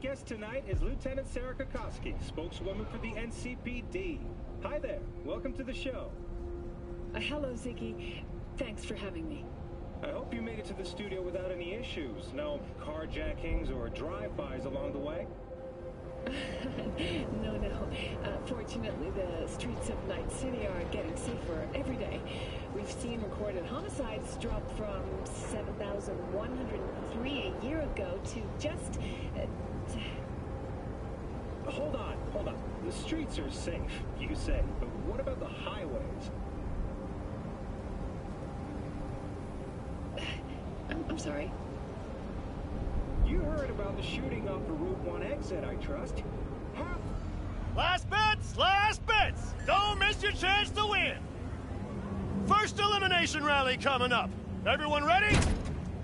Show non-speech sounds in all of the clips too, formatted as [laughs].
guest tonight is Lieutenant Sarah Kokoski, spokeswoman for the NCPD. Hi there. Welcome to the show. Uh, hello, Ziggy. Thanks for having me. I hope you made it to the studio without any issues. No carjackings or drive-bys along the way? [laughs] no, no. Uh, fortunately, the streets of Night City are getting safer every day. We've seen recorded homicides drop from 7,103 a year ago to just... Uh, hold on, hold on. The streets are safe, you say, but what about the highways? [sighs] I'm, I'm sorry. You heard about the shooting off the Route 1 exit, I trust. Huh? Last bets! Last bets! Don't miss your chance to win! First elimination rally coming up. Everyone ready?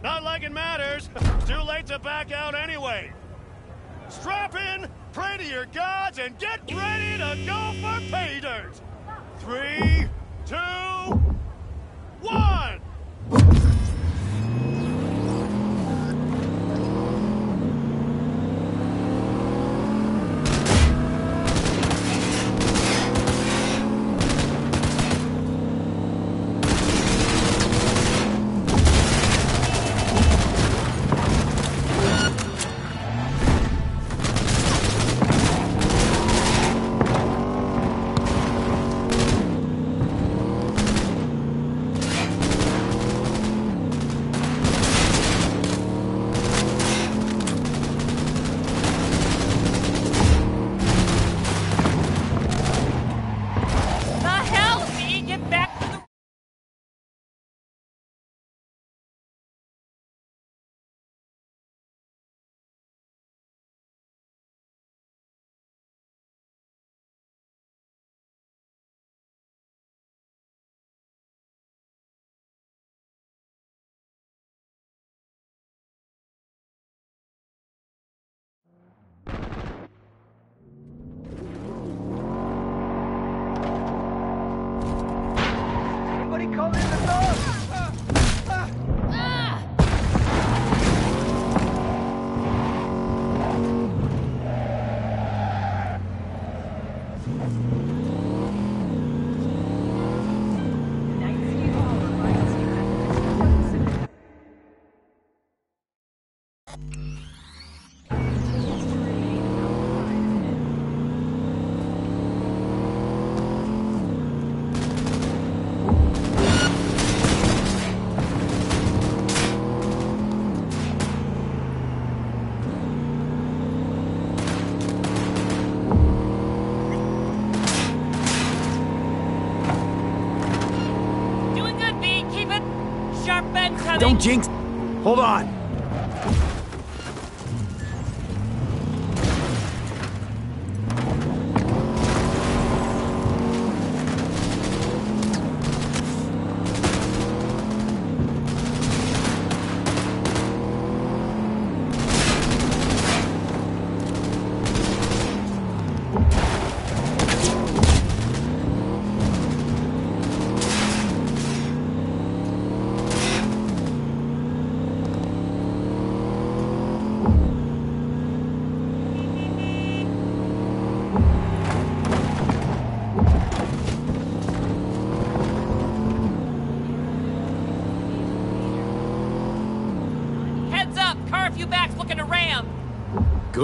Not like it matters. [laughs] Too late to back out anyway. Strap in, pray to your gods, and get ready to go for pay dirt! Three, two, Jinx. Hold on.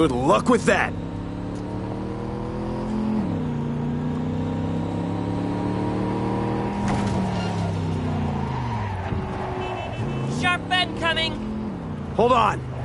Good luck with that. Sharp bend coming. Hold on.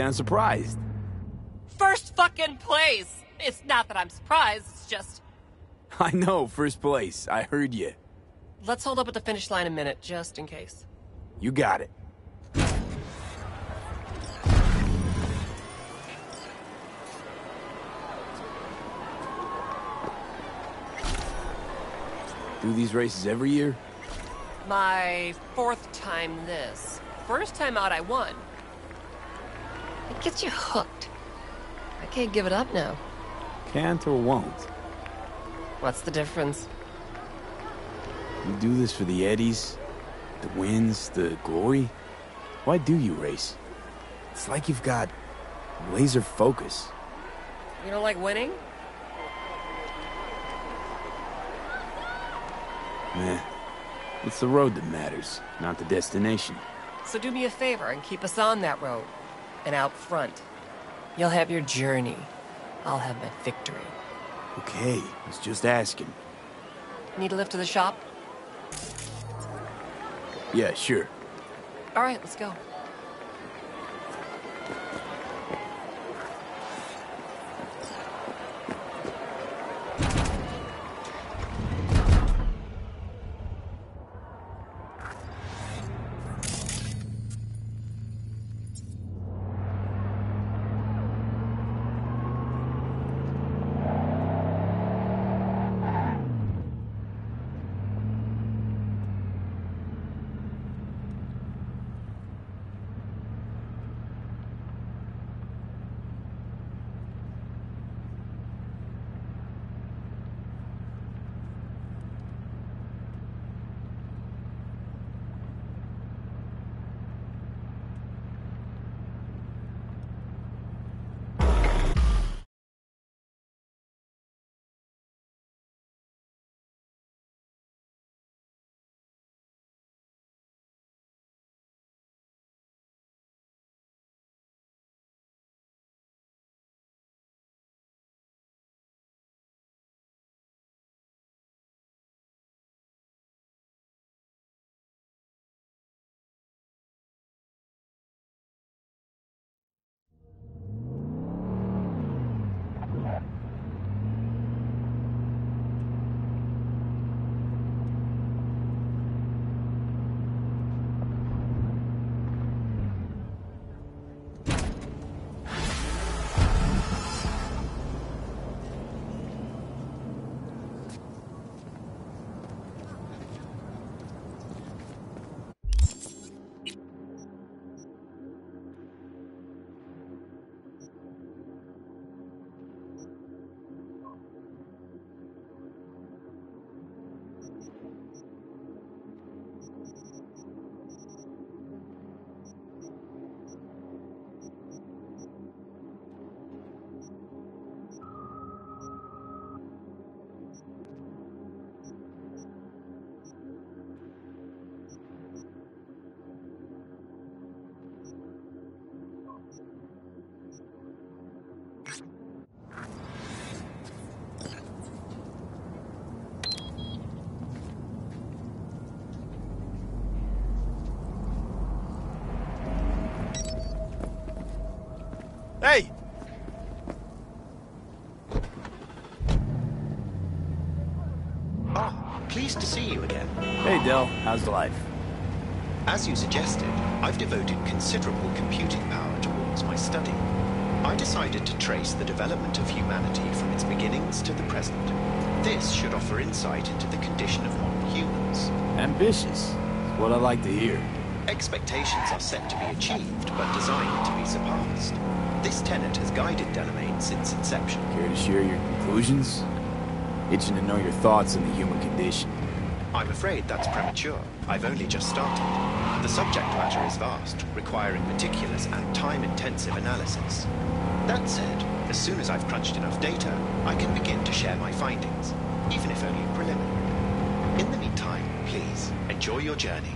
Sound surprised. First fucking place! It's not that I'm surprised, it's just. [laughs] I know, first place. I heard you. Let's hold up at the finish line a minute, just in case. You got it. Do these races every year? My fourth time this. First time out, I won. It gets you hooked. I can't give it up now. Can't or won't. What's the difference? You do this for the eddies, the wins, the glory. Why do you race? It's like you've got laser focus. You don't like winning? Meh. It's the road that matters, not the destination. So do me a favor and keep us on that road. And out front. You'll have your journey. I'll have my victory. Okay, I was just asking. Need a lift to the shop? Yeah, sure. All right, let's go. Del, how's life? As you suggested, I've devoted considerable computing power towards my study. I decided to trace the development of humanity from its beginnings to the present. This should offer insight into the condition of modern humans. Ambitious. What I like to hear. Expectations are set to be achieved, but designed to be surpassed. This tenet has guided Delamain since inception. Care to share your conclusions? Itching to know your thoughts on the human condition. I'm afraid that's premature. I've only just started. The subject matter is vast, requiring meticulous and time-intensive analysis. That said, as soon as I've crunched enough data, I can begin to share my findings, even if only preliminary. In the meantime, please, enjoy your journey.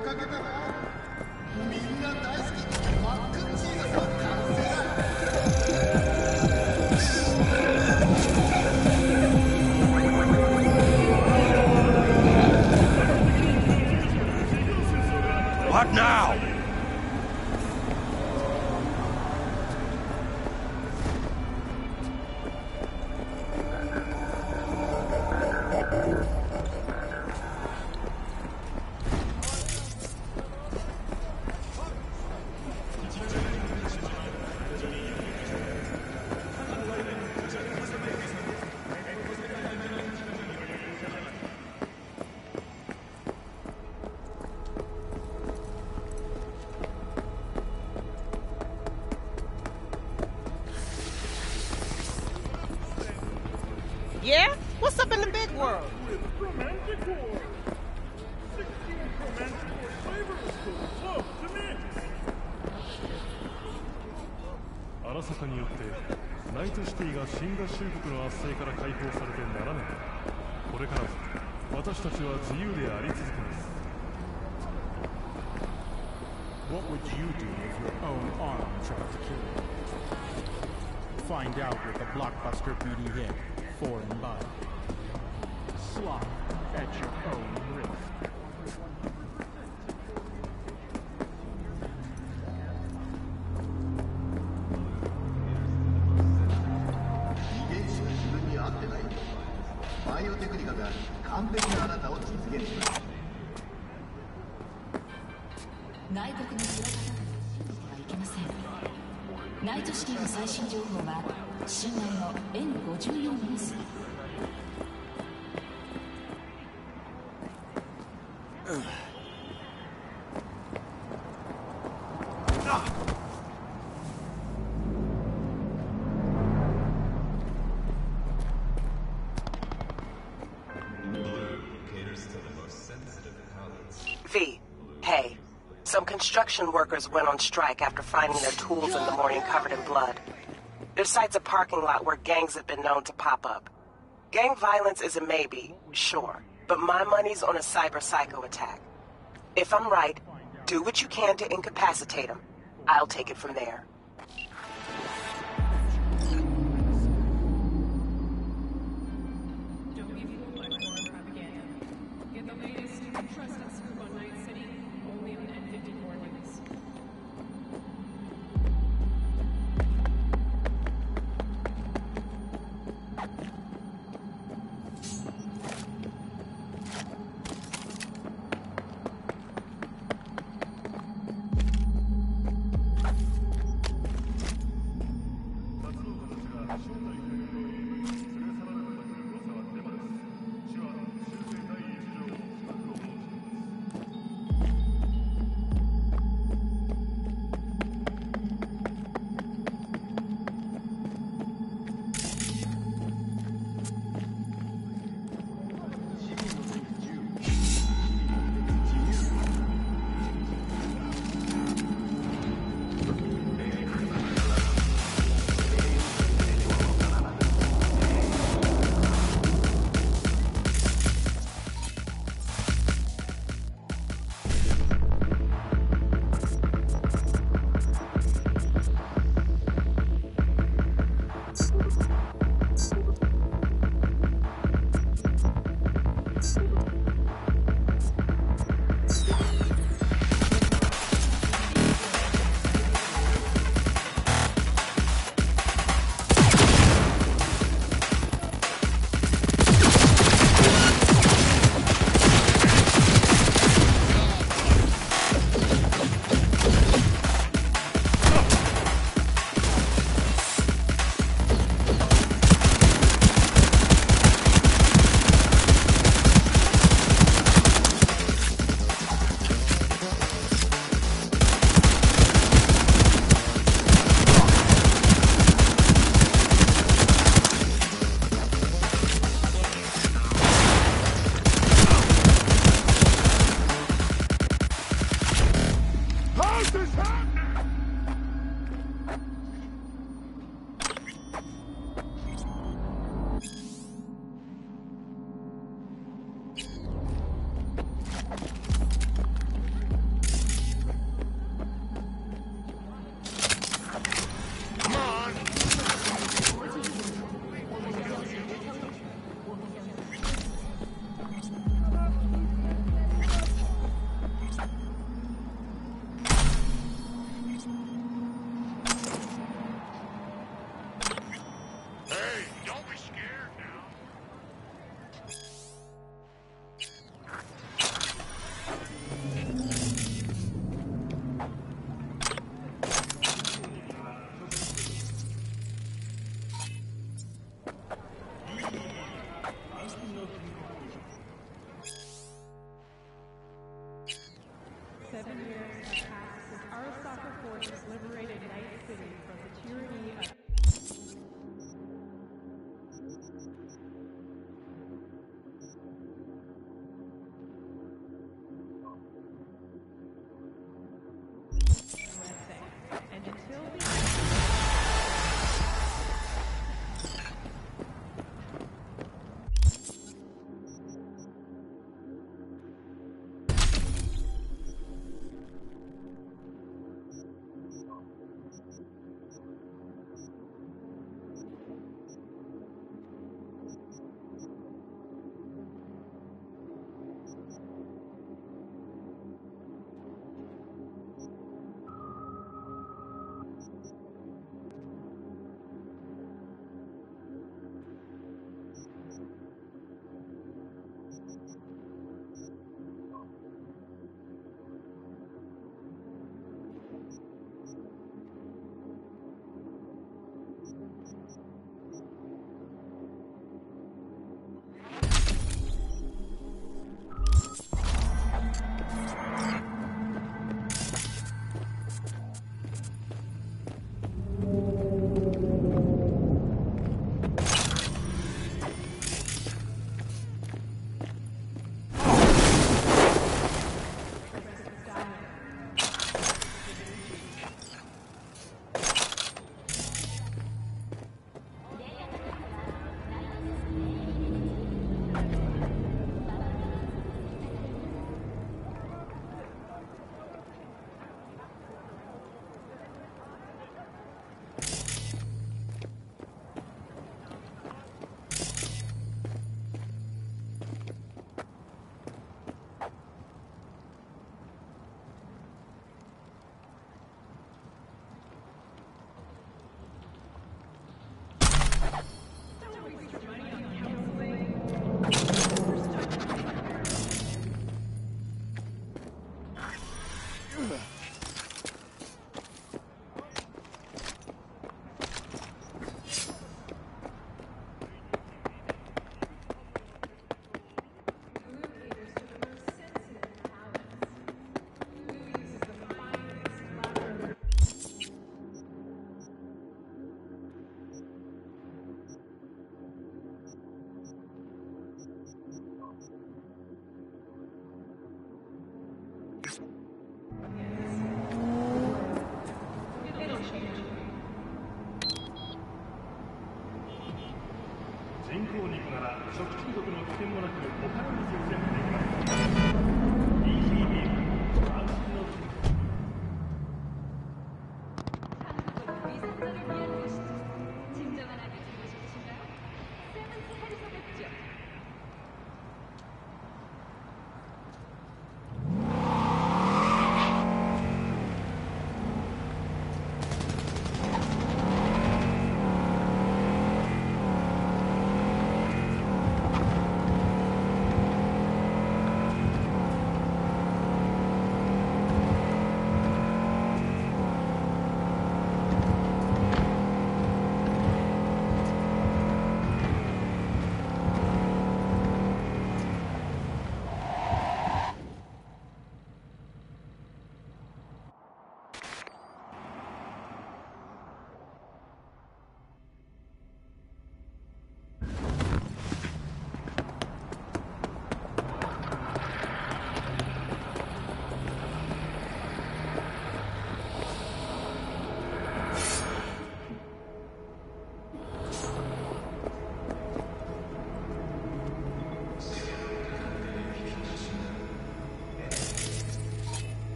かけください。Up in the big world? アラサカによってナイトシティが死んだ州国の圧政から解放されて7年これからも私たちは自由であり続けます What would you do if your own arm tried to kill you? Find out with the blockbuster beauty hit, Foreign Body. Slaughter at your own construction workers went on strike after finding their tools in the morning covered in blood. Their site's a parking lot where gangs have been known to pop up. Gang violence is a maybe, sure, but my money's on a cyber psycho attack. If I'm right, do what you can to incapacitate them. I'll take it from there.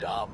Bum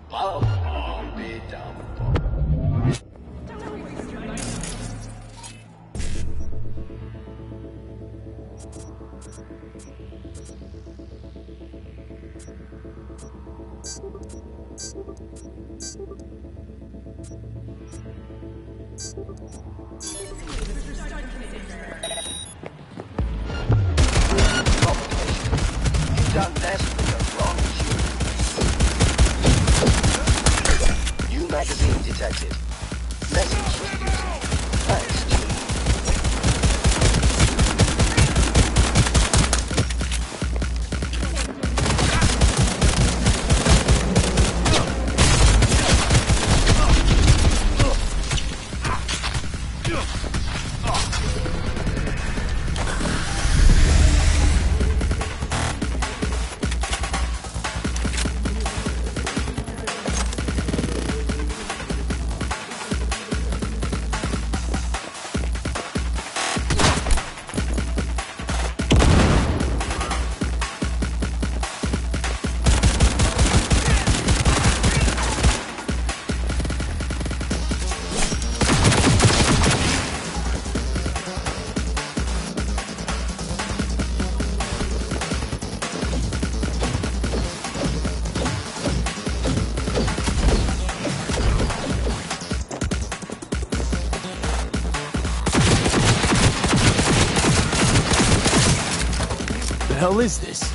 hell is this?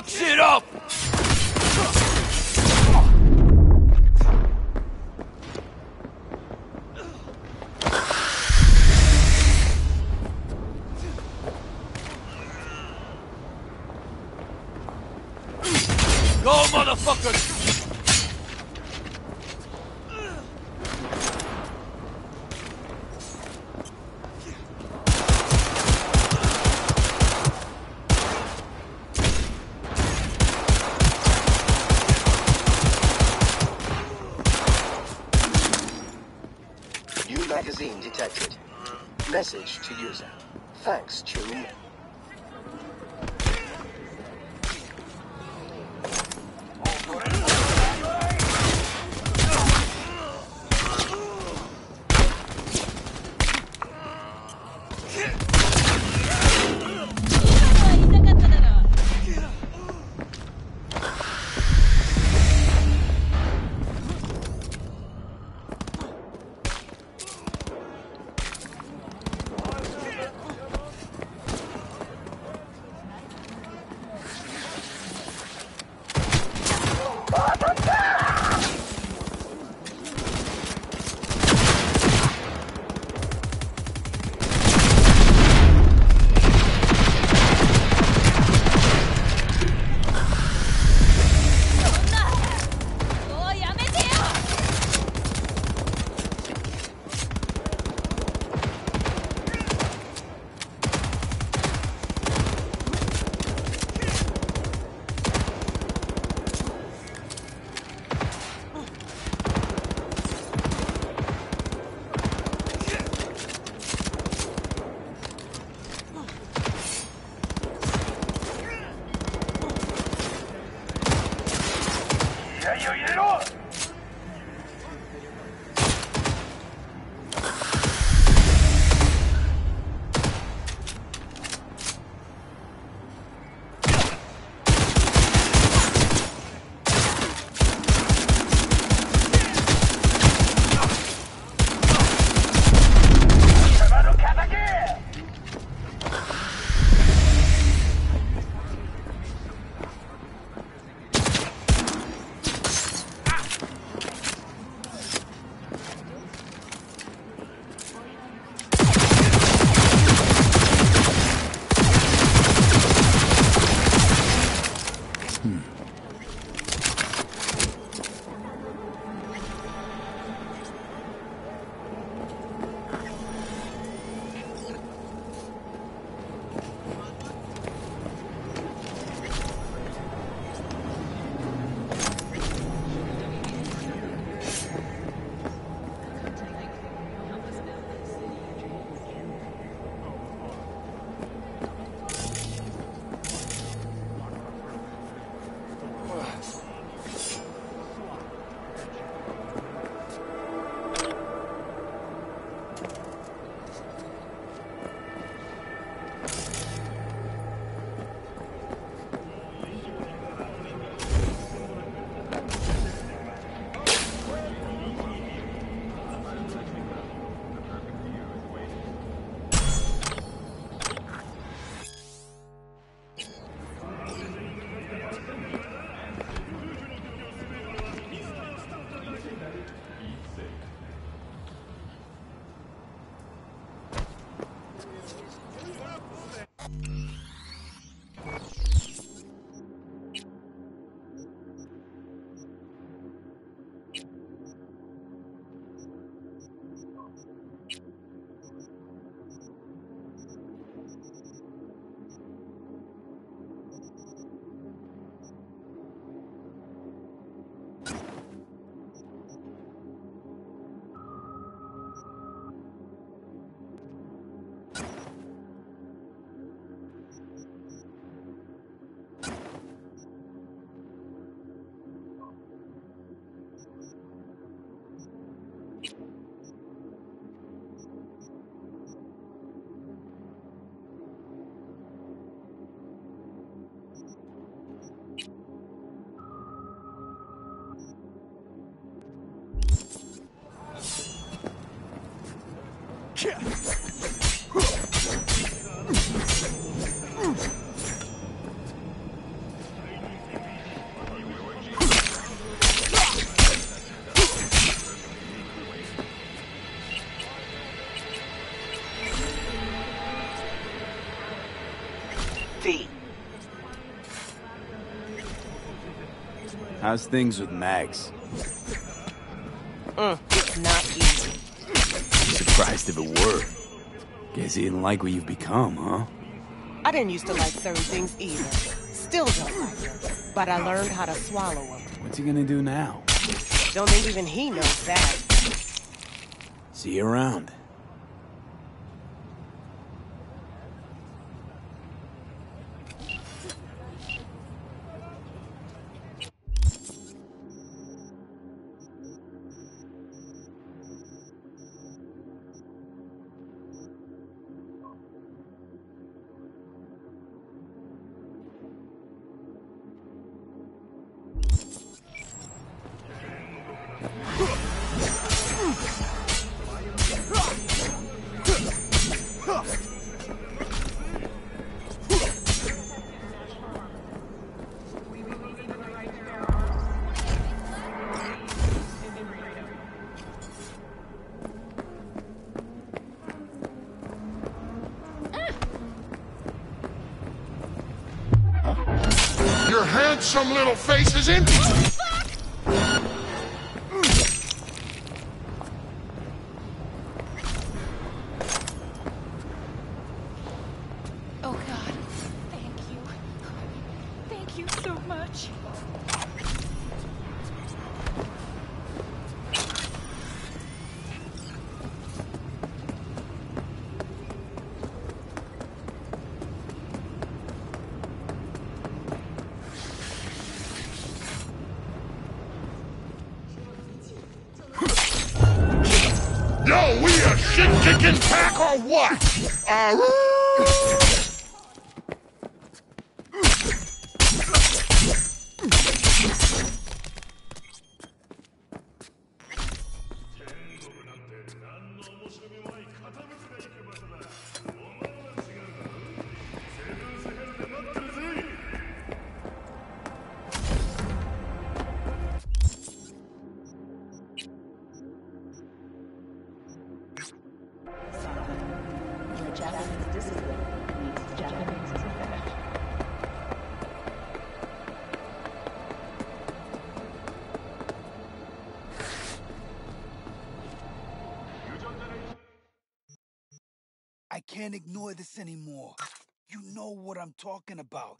Fuck shit up! How's things with Max? Guess he didn't like what you've become, huh? I didn't used to like certain things either. Still don't like them. But I learned how to swallow them. What's he gonna do now? Don't think even he knows that. See you around. Handsome little faces in. Shit-kicking pack or what? Uh, talking about.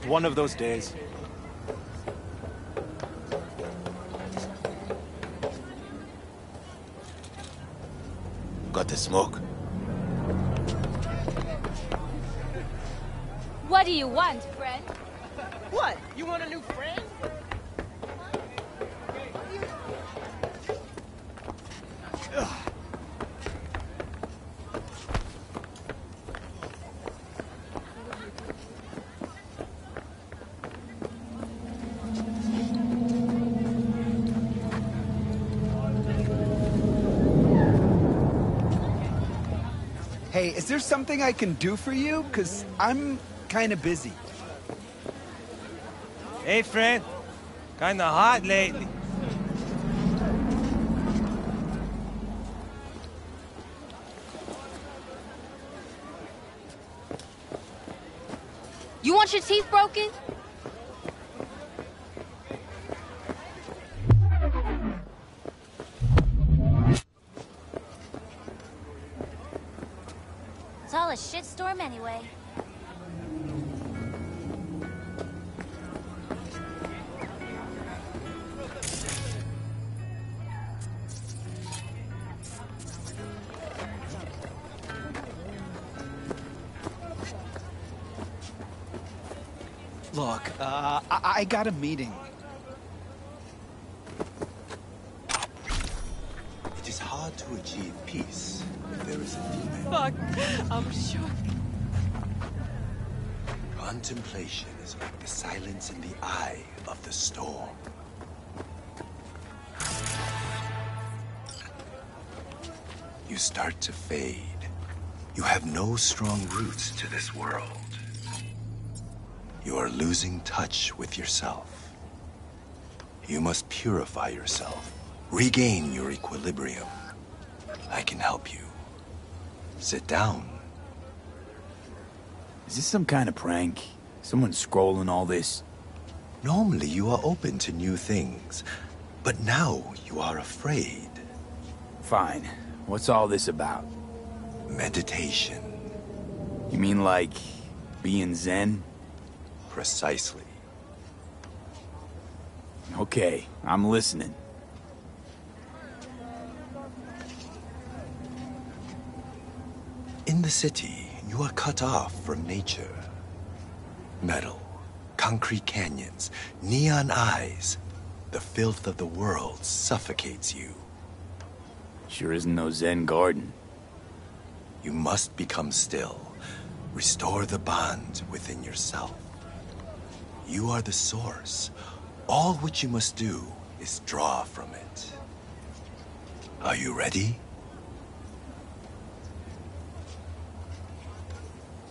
Just one of those days. Got the smoke? What do you want, friend? What? You want a new friend? Hey, is there something I can do for you? Because I'm kind of busy. Hey, friend. Kinda hot lately. You want your teeth broken? Got a meeting. It is hard to achieve peace if there is a demon. Fuck, I'm shook. Contemplation is like the silence in the eye of the storm. You start to fade. You have no strong roots to this world. You are losing touch with yourself. You must purify yourself, regain your equilibrium. I can help you. Sit down. Is this some kind of prank? Someone scrolling all this? Normally you are open to new things, but now you are afraid. Fine. What's all this about? Meditation. You mean like being zen? Precisely. Okay, I'm listening. In the city, you are cut off from nature. Metal, concrete canyons, neon eyes. The filth of the world suffocates you. Sure isn't no zen garden. You must become still. Restore the bond within yourself. You are the source. All which you must do is draw from it. Are you ready?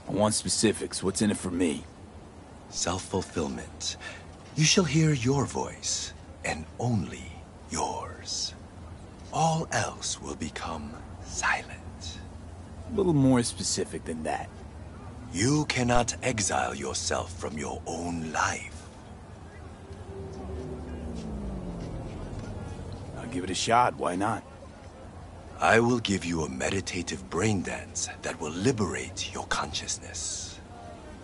I want specifics. What's in it for me? Self-fulfillment. You shall hear your voice, and only yours. All else will become silent. A little more specific than that. You cannot exile yourself from your own life. I'll give it a shot. Why not? I will give you a meditative brain dance that will liberate your consciousness.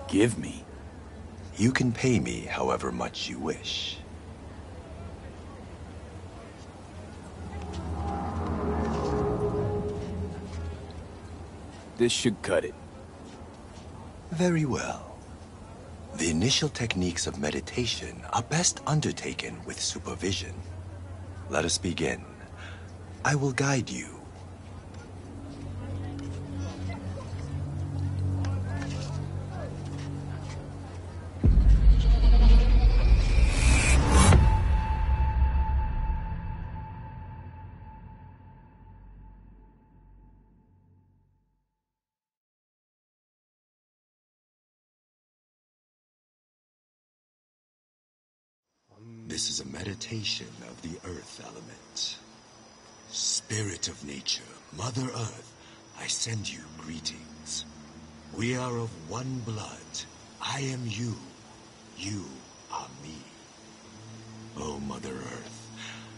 Give me? You can pay me however much you wish. This should cut it. Very well. The initial techniques of meditation are best undertaken with supervision. Let us begin. I will guide you. This is a meditation of the earth element. Spirit of nature, Mother Earth, I send you greetings. We are of one blood. I am you. You are me. O Mother Earth,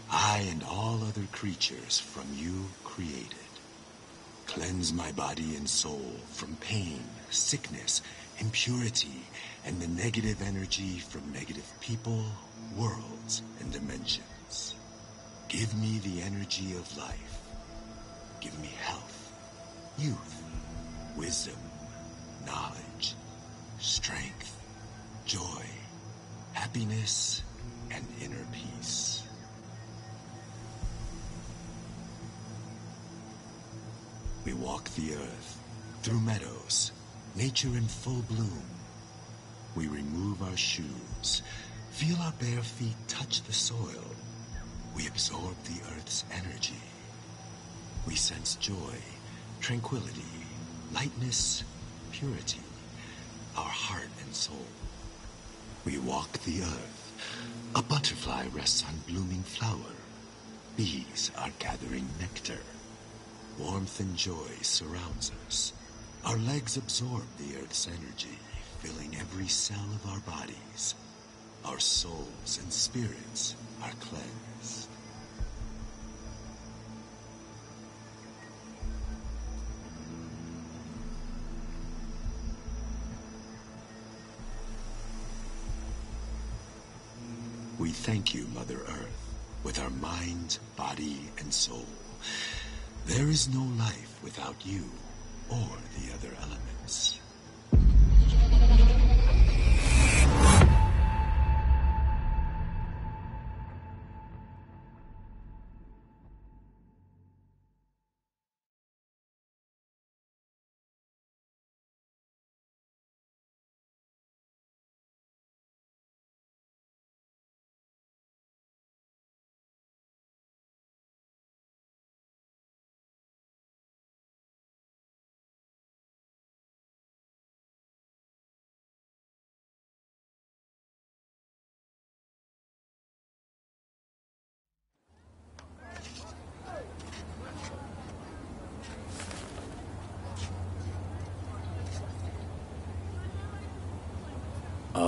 I and all other creatures from you created. Cleanse my body and soul from pain, sickness, impurity, and the negative energy from negative people, worlds, and dimensions. Give me the energy of life. Give me health, youth, wisdom, knowledge, strength, joy, happiness, and inner peace. We walk the earth, through meadows, nature in full bloom. We remove our shoes, feel our bare feet touch the soil. We absorb the earth's energy. We sense joy, tranquility, lightness, purity, our heart and soul. We walk the earth. A butterfly rests on blooming flower. Bees are gathering nectar. Warmth and joy surrounds us. Our legs absorb the earth's energy, filling every cell of our bodies. Our souls and spirits are cleansed. We thank you, Mother Earth, with our mind, body, and soul. There is no life without you or the other elements.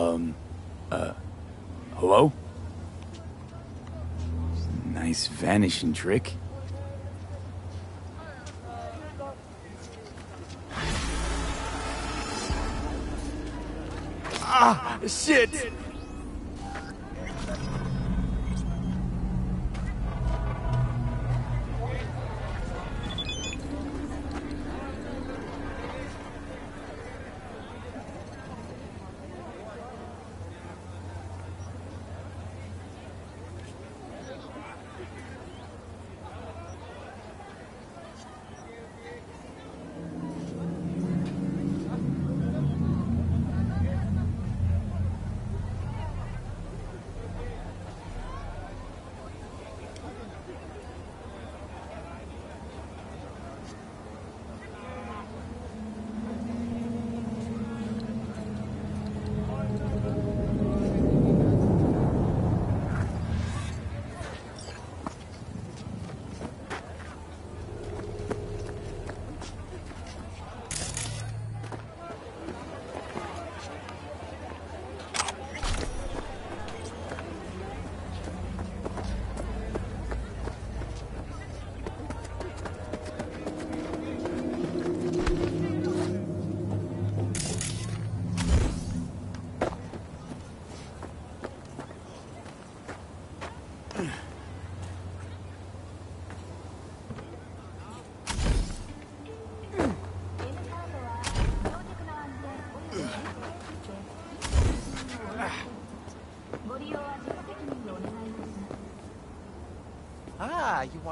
Um, uh, hello? Nice vanishing trick. Ah, shit!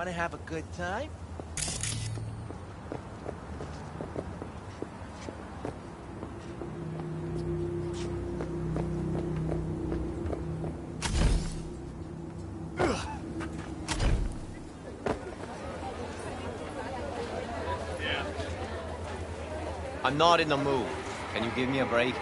To have a good time? I'm not in the mood. Can you give me a break?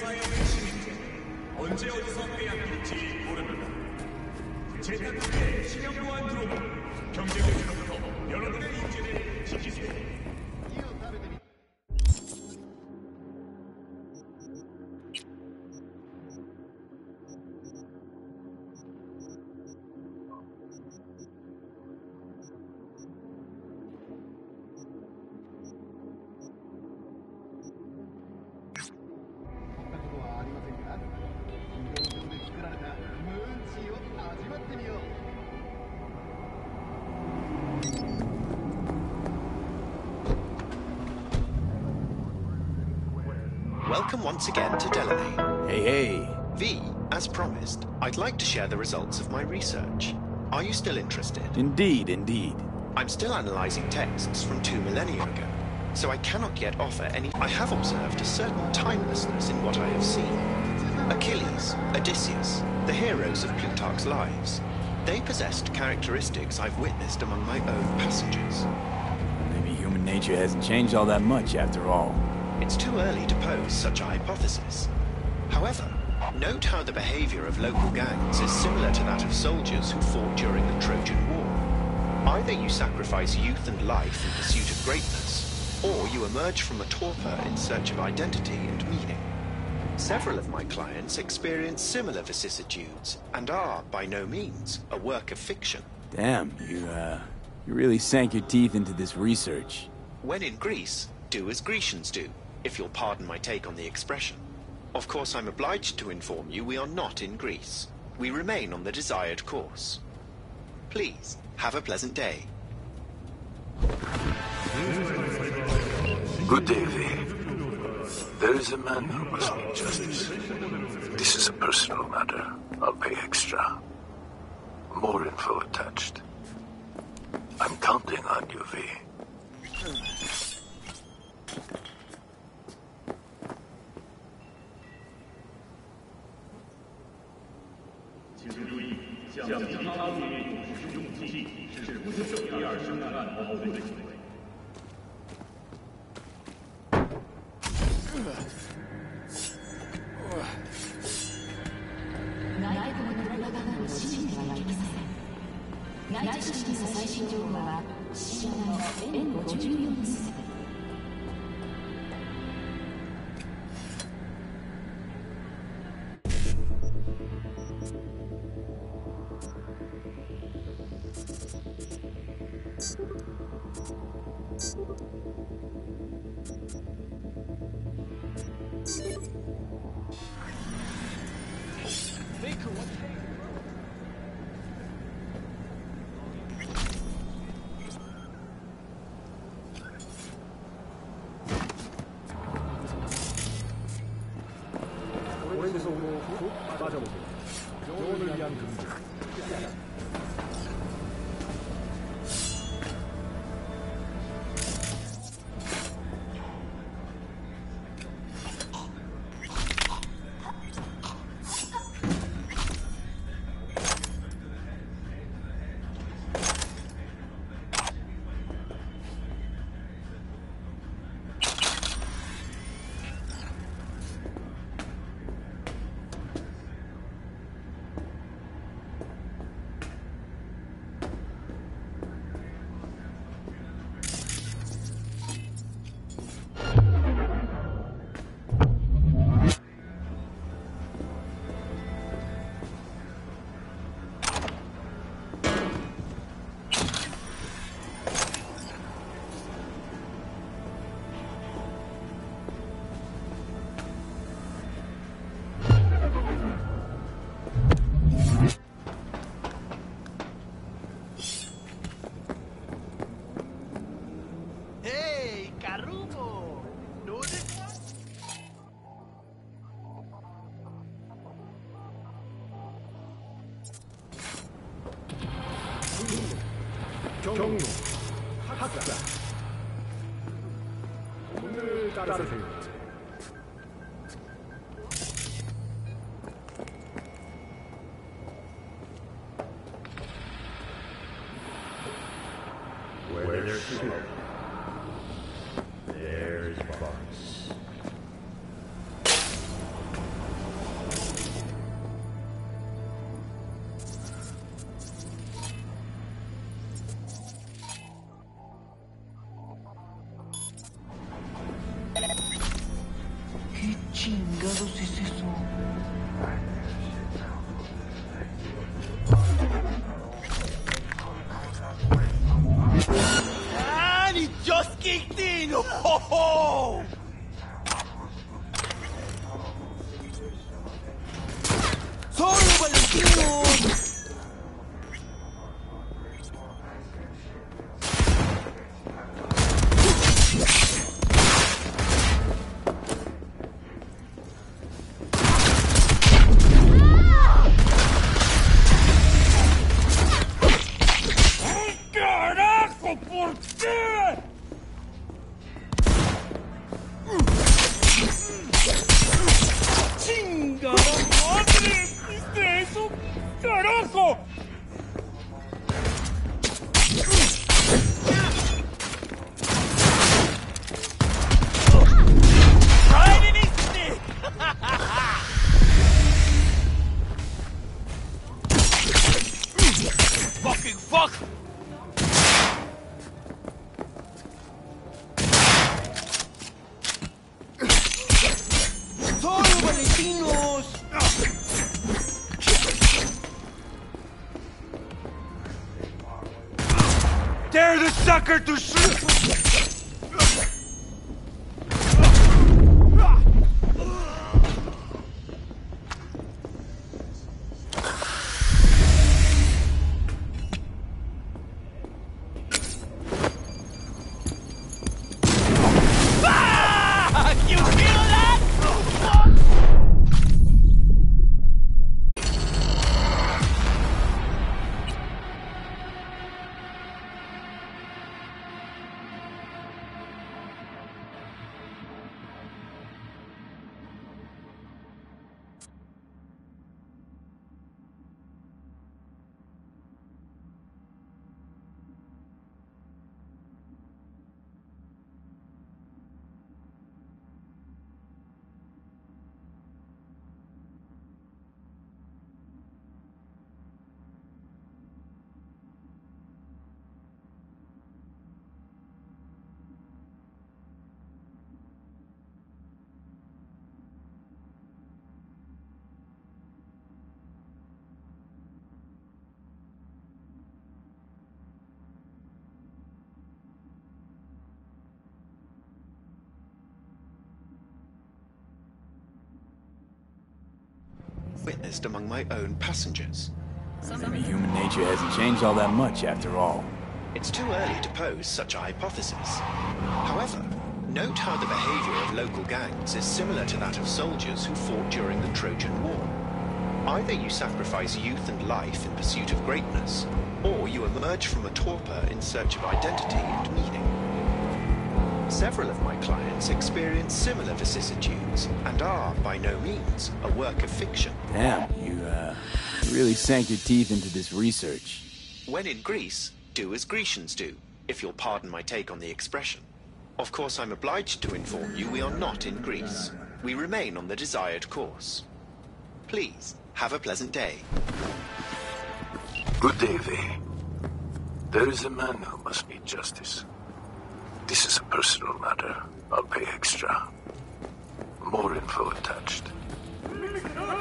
회사의 시민들 언제 어디서 빼앗길지 모릅니다. 재단국의 신형보안 드론은 경제국으로부터 여러분의 인재를 지키세요. Once again to Delamain. Hey, hey. V, as promised, I'd like to share the results of my research. Are you still interested? Indeed, indeed. I'm still analyzing texts from two millennia ago, so I cannot yet offer any. I have observed a certain timelessness in what I have seen. Achilles, Odysseus, the heroes of Plutarch's lives. They possessed characteristics I've witnessed among my own passengers. Maybe human nature hasn't changed all that much after all. It's too early to pose such a hypothesis. However, note how the behavior of local gangs is similar to that of soldiers who fought during the Trojan War. Either you sacrifice youth and life in pursuit of greatness, or you emerge from a torpor in search of identity and meaning. Several of my clients experience similar vicissitudes and are, by no means, a work of fiction. Damn, you, uh, you really sank your teeth into this research. When in Greece, do as Grecians do, if you'll pardon my take on the expression. Of course, I'm obliged to inform you we are not in Greece. We remain on the desired course. Please, have a pleasant day. Good day, V. There is a man who must meet justice. This is a personal matter. I'll pay extra. More info attached. I'm counting on you, V. 奖励他们用计，使不出第二生难保卫队。内部の側の市民は焼内地市民の最新情報は市民の N54 にす。 오 the to Witnessed among my own passengers. Maybe human nature hasn't changed all that much after all. It's too early to pose such a hypothesis. However, note how the behavior of local gangs is similar to that of soldiers who fought during the Trojan War. Either you sacrifice youth and life in pursuit of greatness, or you emerge from a torpor in search of identity and meaning. Several of my clients experience similar vicissitudes and are, by no means, a work of fiction. Damn, you, uh, really sank your teeth into this research. When in Greece, do as Grecians do, if you'll pardon my take on the expression. Of course, I'm obliged to inform you we are not in Greece. We remain on the desired course. Please, have a pleasant day. Good day, V. There is a man who must meet justice. This is a personal matter. I'll pay extra. More info attached.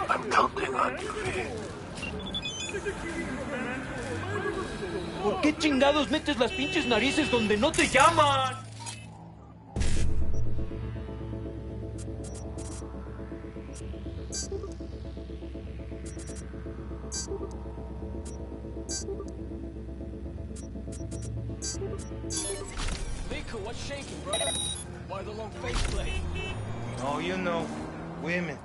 I'm counting on you, V. ¿Por qué chingados metes las pinches narices donde no te llaman? What's shaking, brother? Why the long faceplate? Oh, you know, women.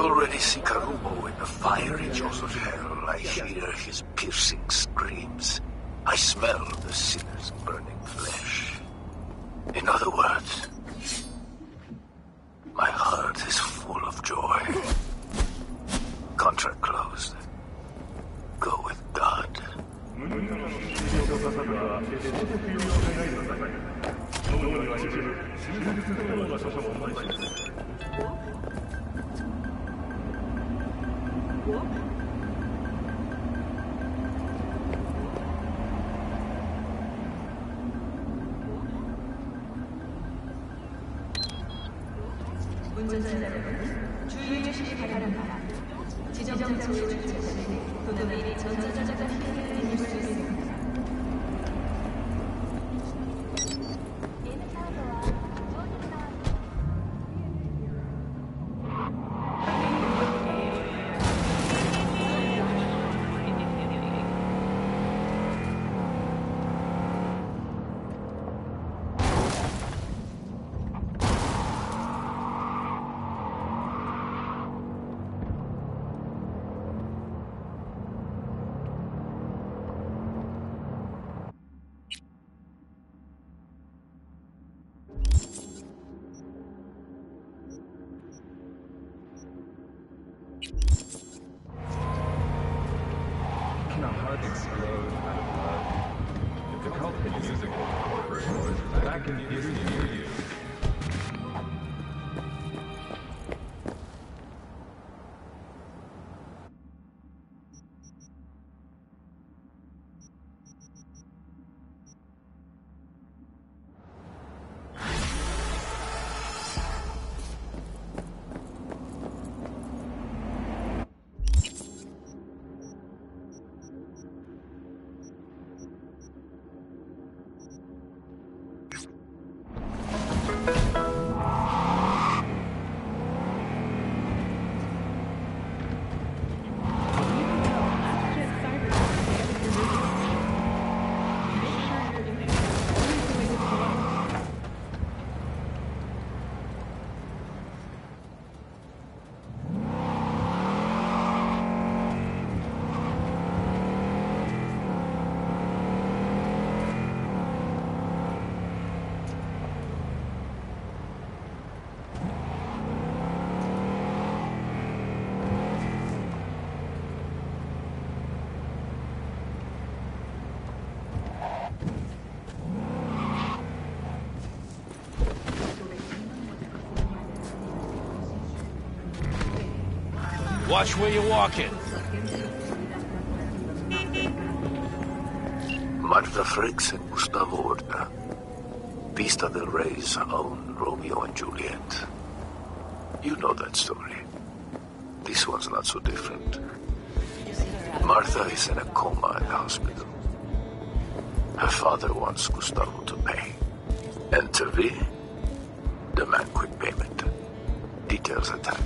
Already see Karumo in the fiery jaws of back in theater near Watch where you're walking. Martha Frakes and Gustavo Orta. Vista del Rey's own Romeo and Juliet. You know that story. This one's not so different. Martha is in a coma in the hospital. Her father wants Gustavo to pay. And Tavi demand quick payment. Details attached.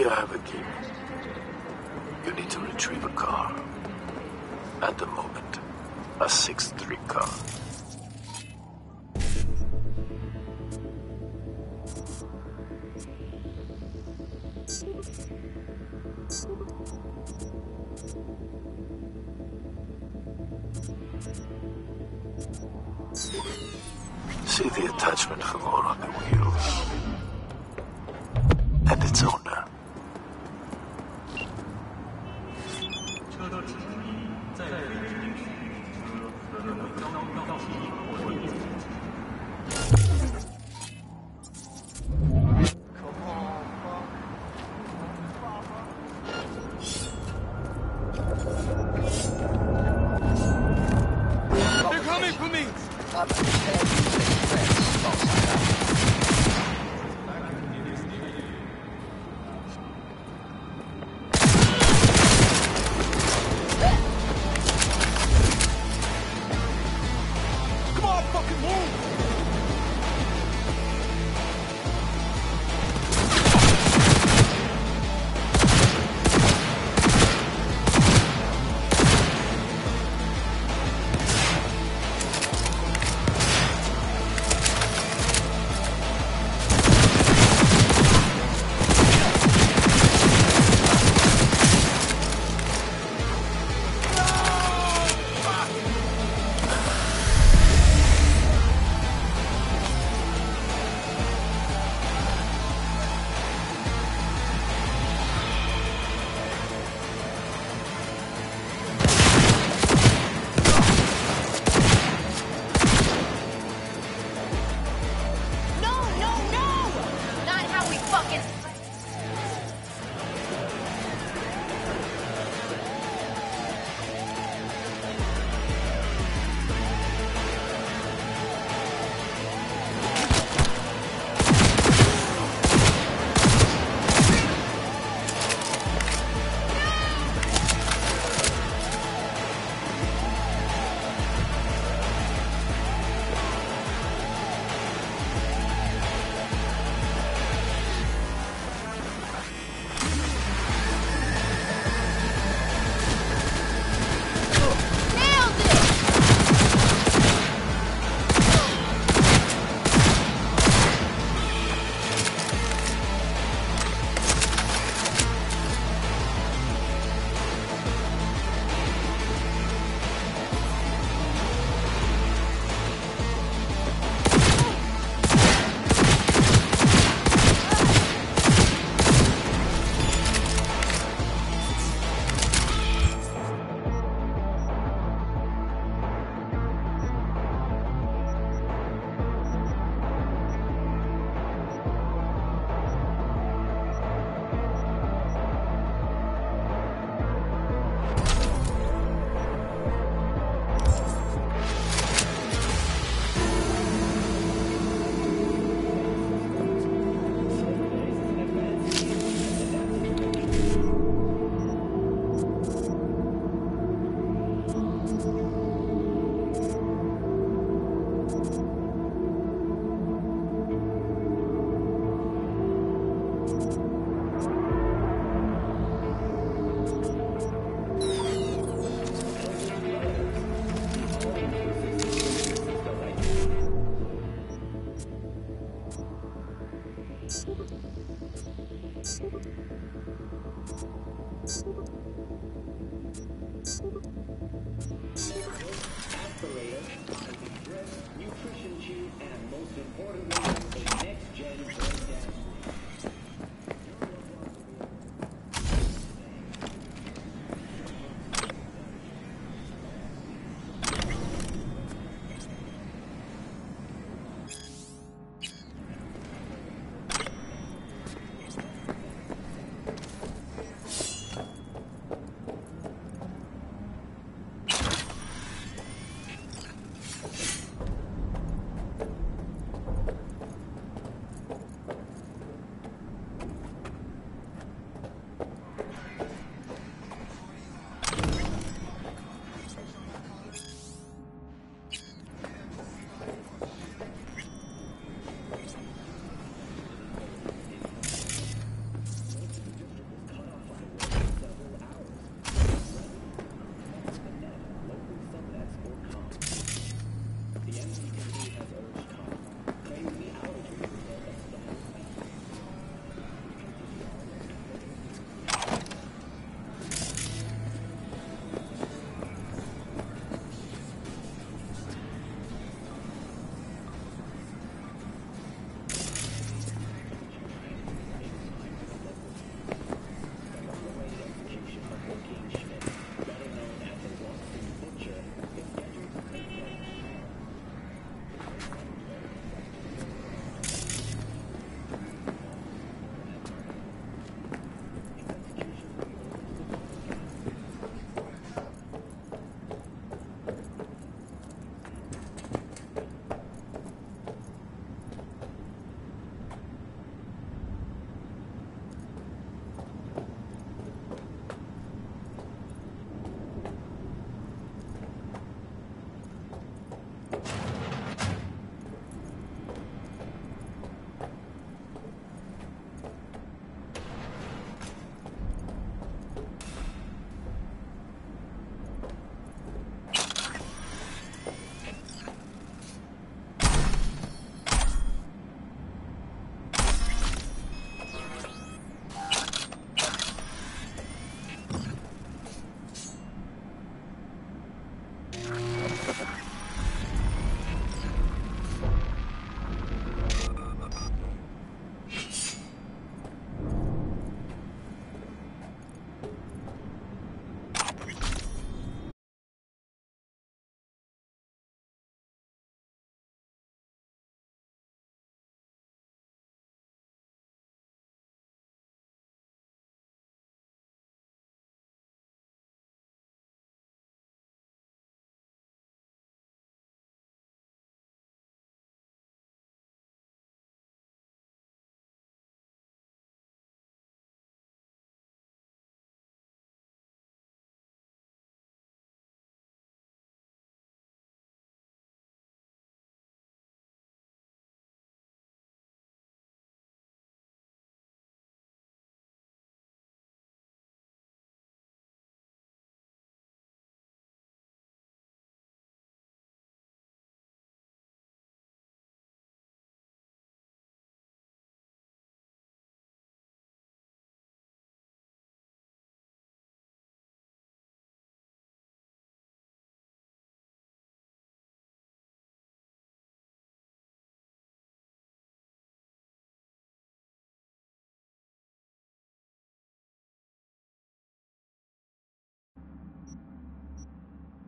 Here I have a key. You need to retrieve a car. At the moment, a sixth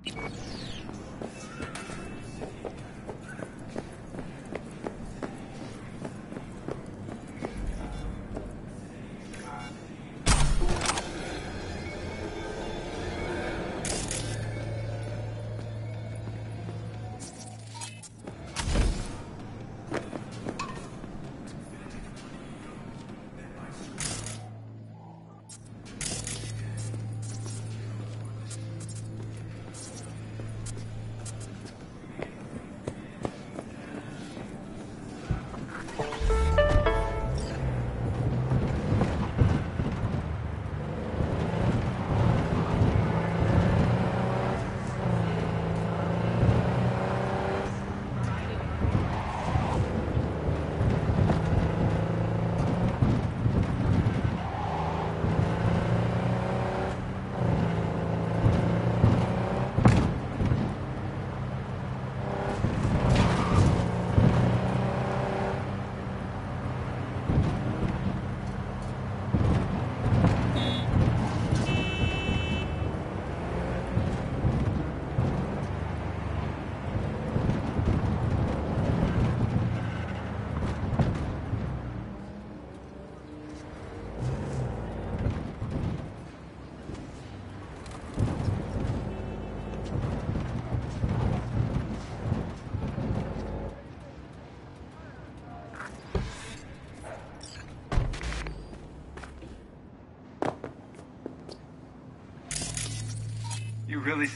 you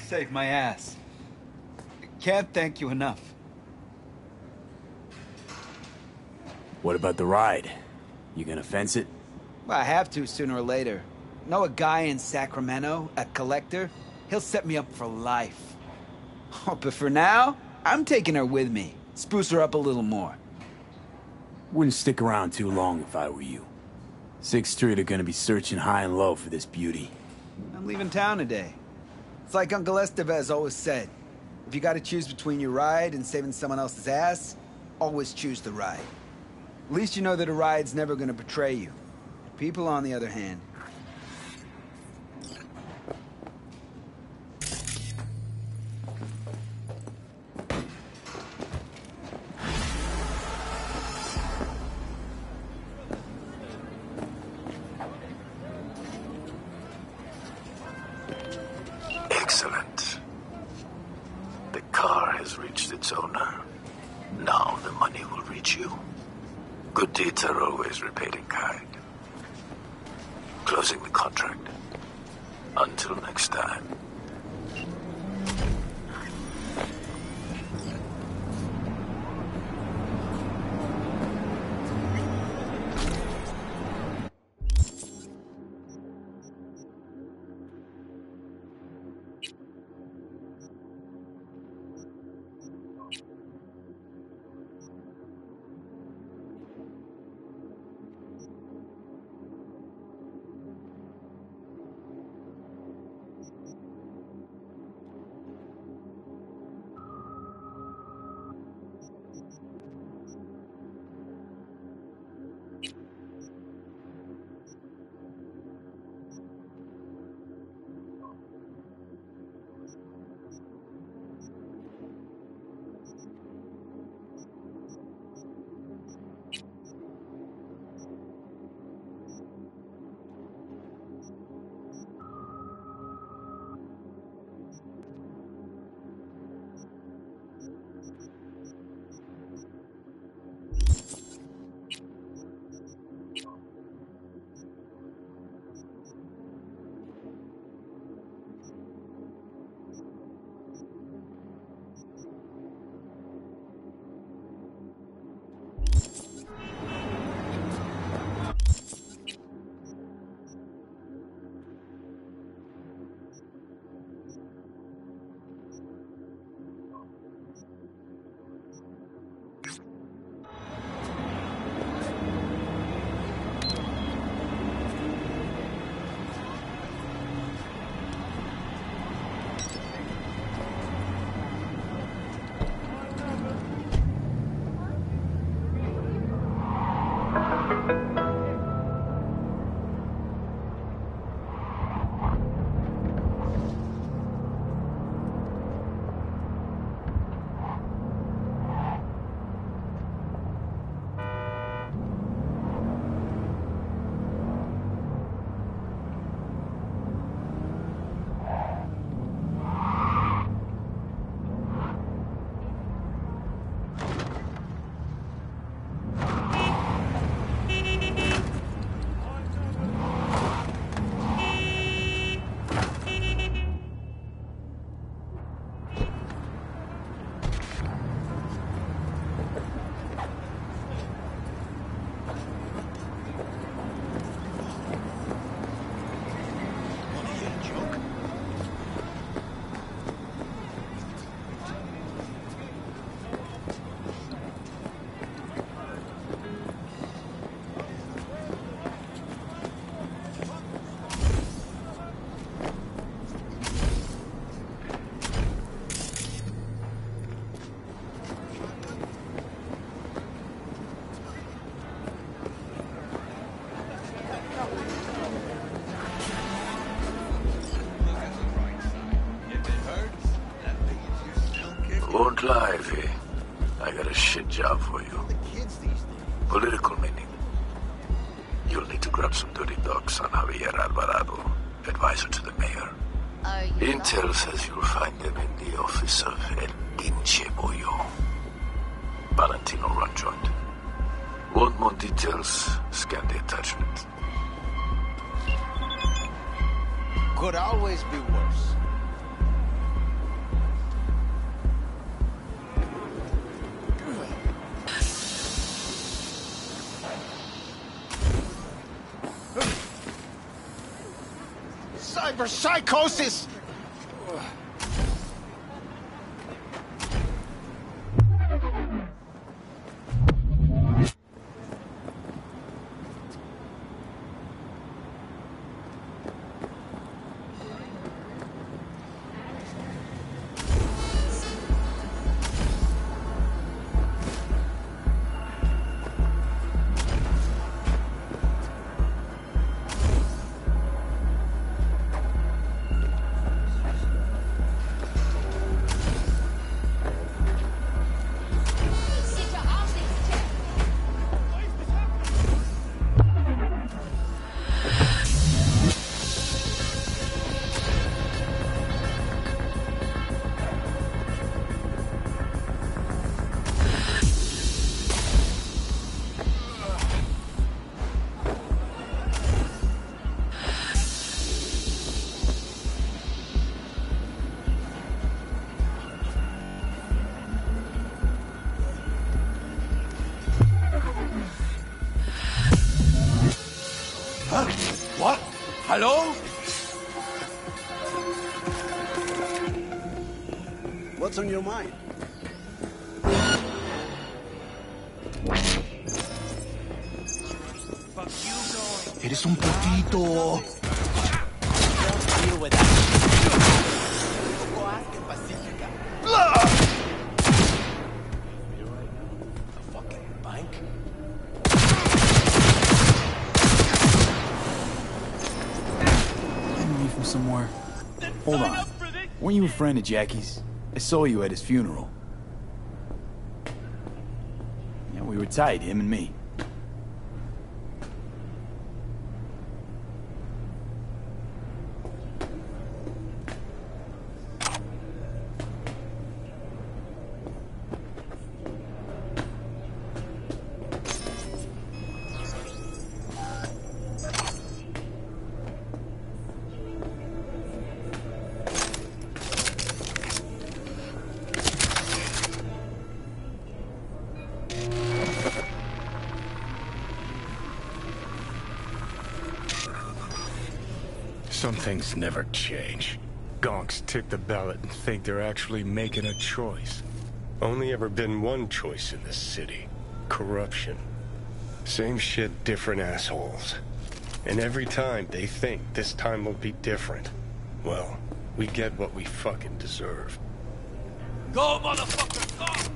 saved my ass. Can't thank you enough. What about the ride? You gonna fence it? Well, I have to sooner or later. Know a guy in Sacramento, a collector? He'll set me up for life. Oh, but for now, I'm taking her with me. Spruce her up a little more. Wouldn't stick around too long if I were you. Sixth Street are gonna be searching high and low for this beauty. I'm leaving town today. It's like Uncle Estevez always said. If you gotta choose between your ride and saving someone else's ass, always choose the ride. At least you know that a ride's never gonna betray you. People, on the other hand, reached its owner. Now the money will reach you. Good deeds are always repaid in kind. Closing the contract. Until next time. Cyber Hello? Friend of Jackie's? I saw you at his funeral. Yeah, we were tight, him and me. Things never change. Gonks tick the ballot and think they're actually making a choice. Only ever been one choice in this city. Corruption. Same shit, different assholes. And every time they think this time will be different. Well, we get what we fucking deserve. Go, motherfucker, go!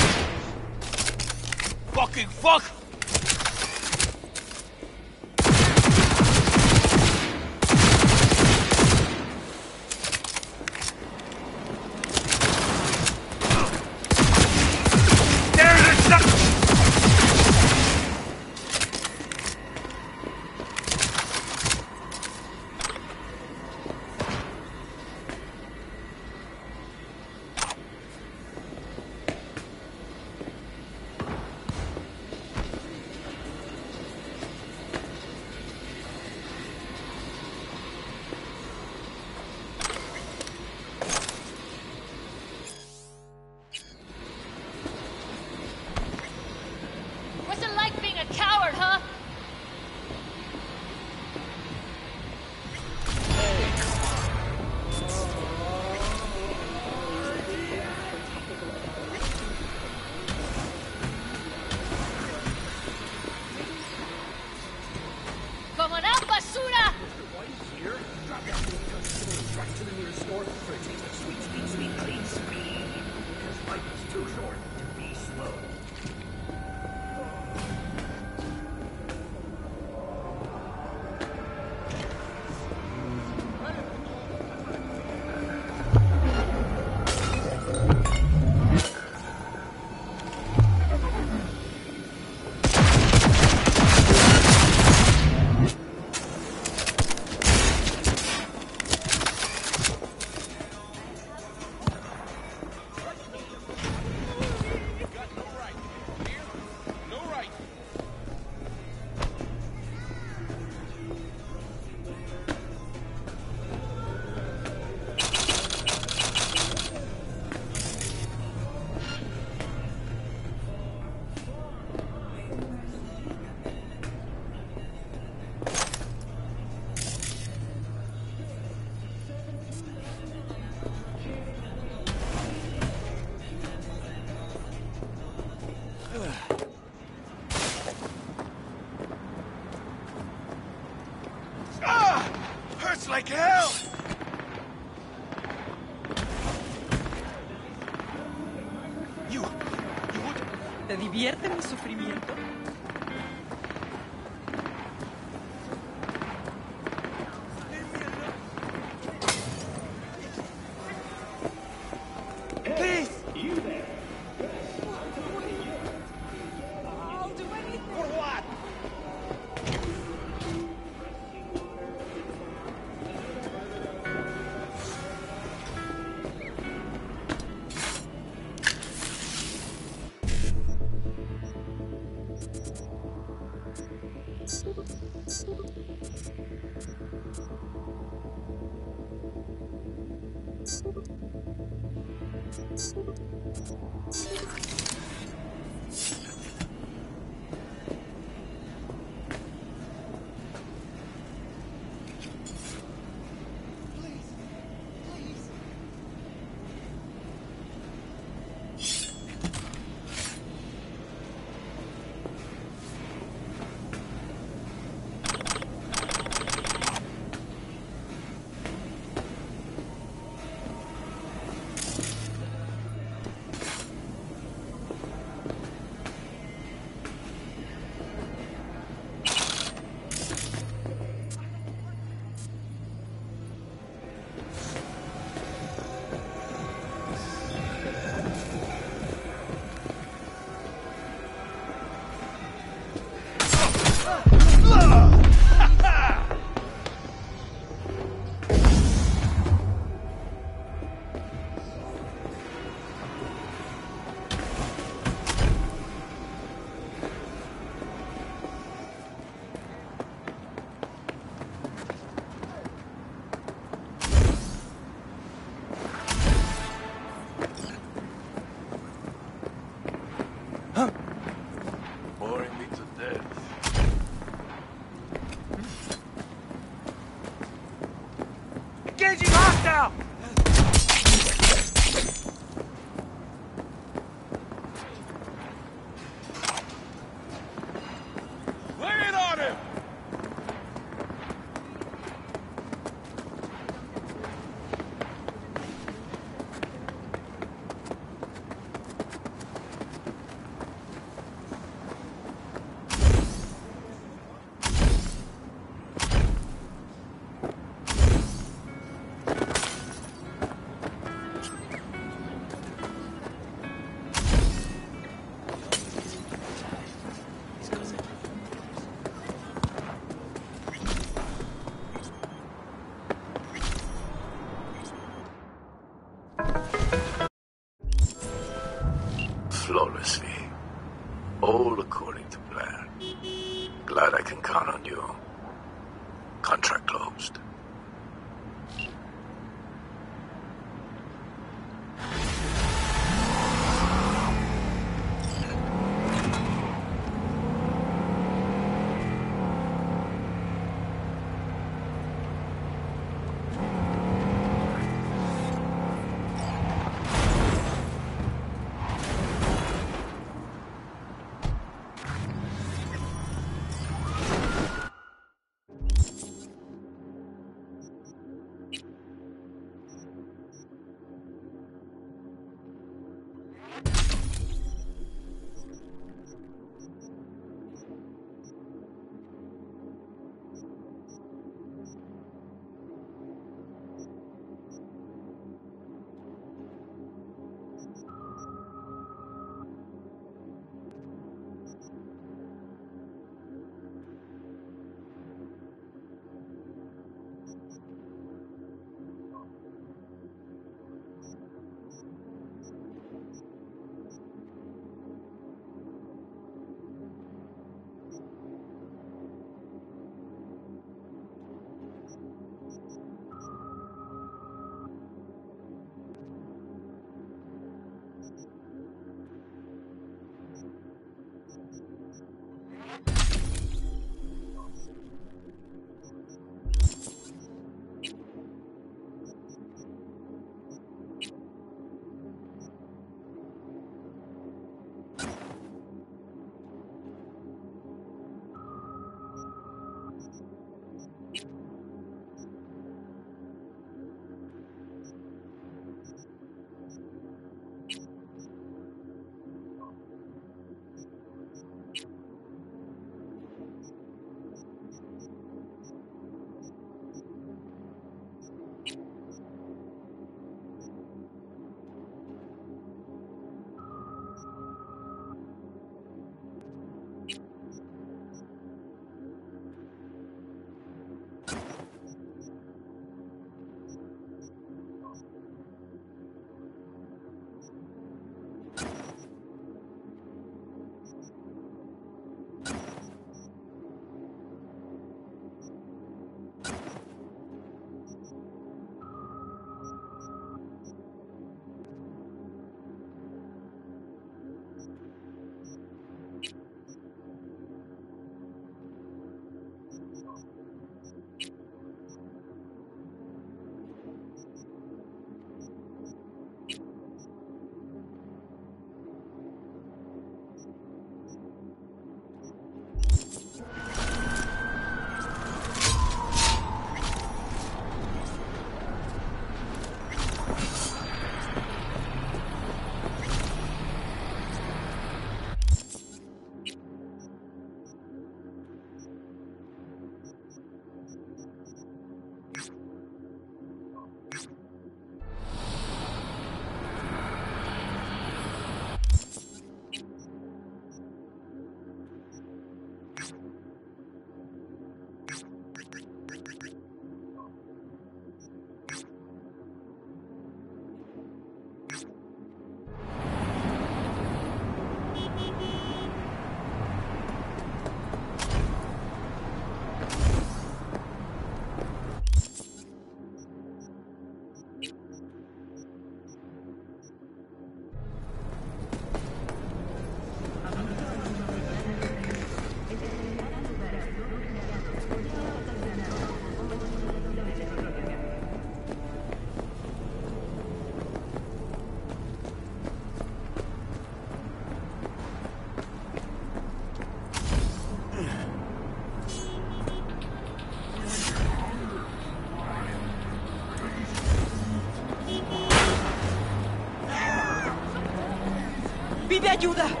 ¡Ayuda!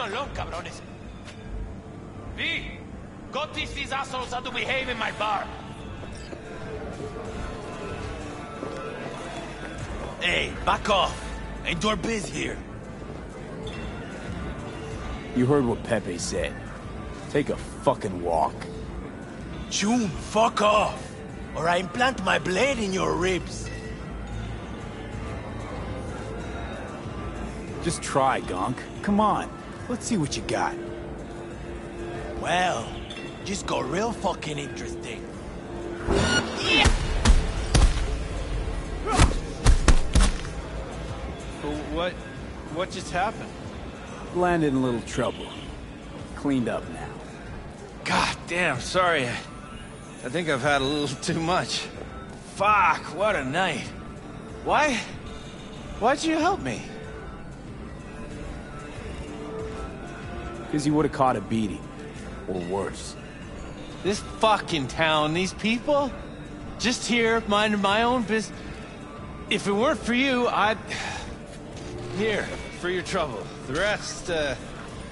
Him alone, cabrones. V, go teach these assholes how to behave in my bar. Hey, back off. Ain't your biz here. You heard what Pepe said. Take a fucking walk. June, fuck off. Or I implant my blade in your ribs. Just try, Gonk. Come on. Let's see what you got. Well, just got real fucking interesting. What... what just happened? Landed in a little trouble. Cleaned up now. God damn, sorry. I, I think I've had a little [laughs] too much. Fuck, what a night. Why... why'd you help me? Because you would have caught a beating. Or worse. This fucking town, these people? Just here, minding my own business. If it weren't for you, I'd... [sighs] Here, for your trouble. The rest, uh...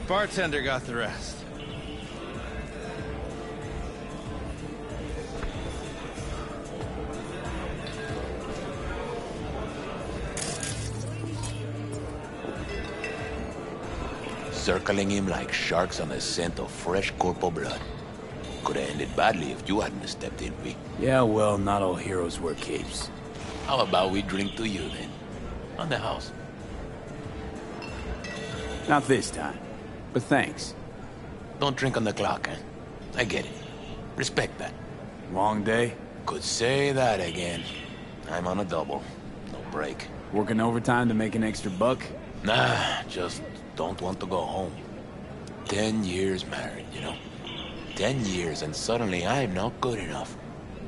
Bartender got the rest. Circling him like sharks on the scent of fresh corporal blood. Could have ended badly if you hadn't stepped in, V. Yeah, well, not all heroes wear capes. How about we drink to you, then? On the house. Not this time. But thanks. Don't drink on the clock, eh? I get it. Respect that. Long day? Could say that again. I'm on a double. No break. Working overtime to make an extra buck? Nah, just don't want to go home. Ten years married, you know? Ten years and suddenly I'm not good enough.